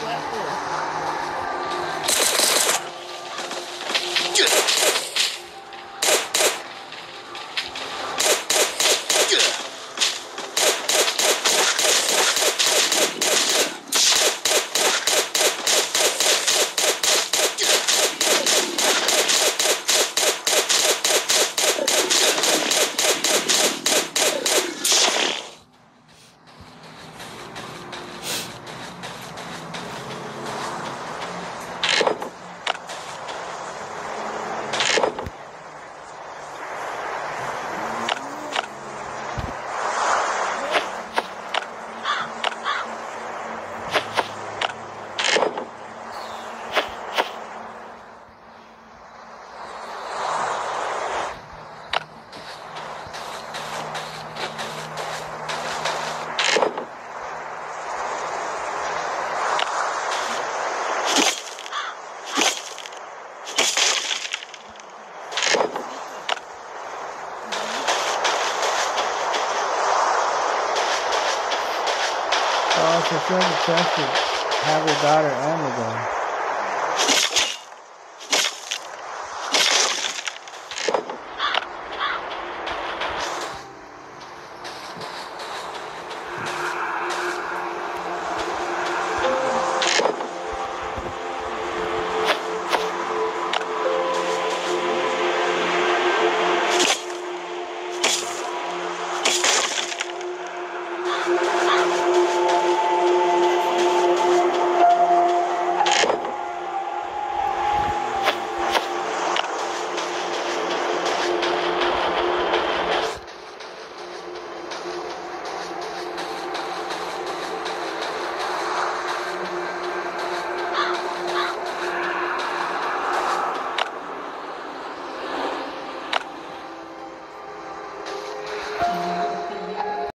platform. Well, it's a silver to have your daughter Amazon.